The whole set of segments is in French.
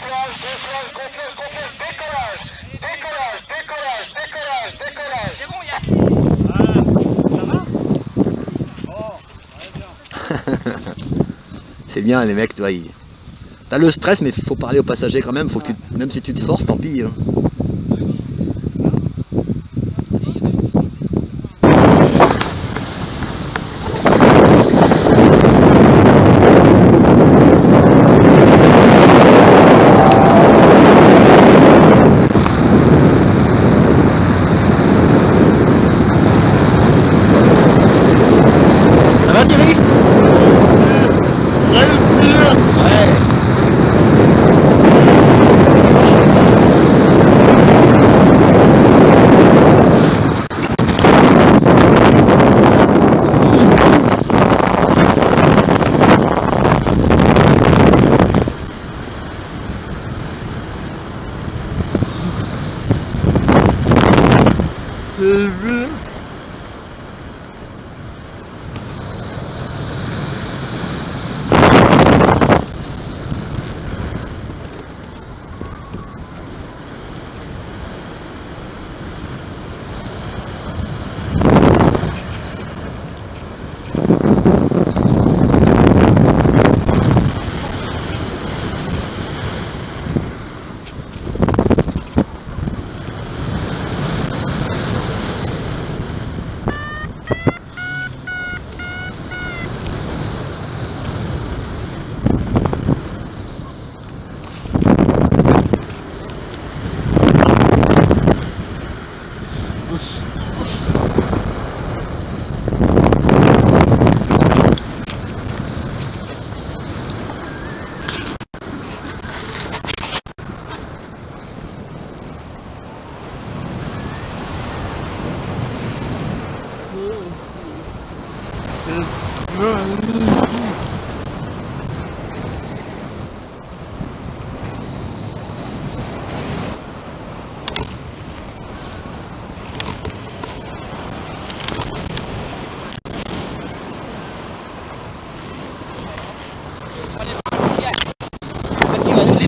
Gonflage, gonflage, gonflage, gonflage, décollage, décollage, décollage, décollage, décollage. C'est bon, il y a... C'est bien les mecs, tu vois. ils- T'as le stress, mais faut parler aux passagers quand même. Faut que tu- Même si tu te forces, tant pis. hein. Il va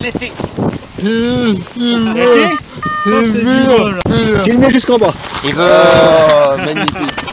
laisser. Filmez jusqu'en bas. Il veut... magnifique.